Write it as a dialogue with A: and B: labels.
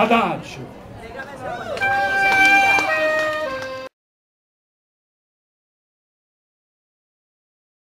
A: adagio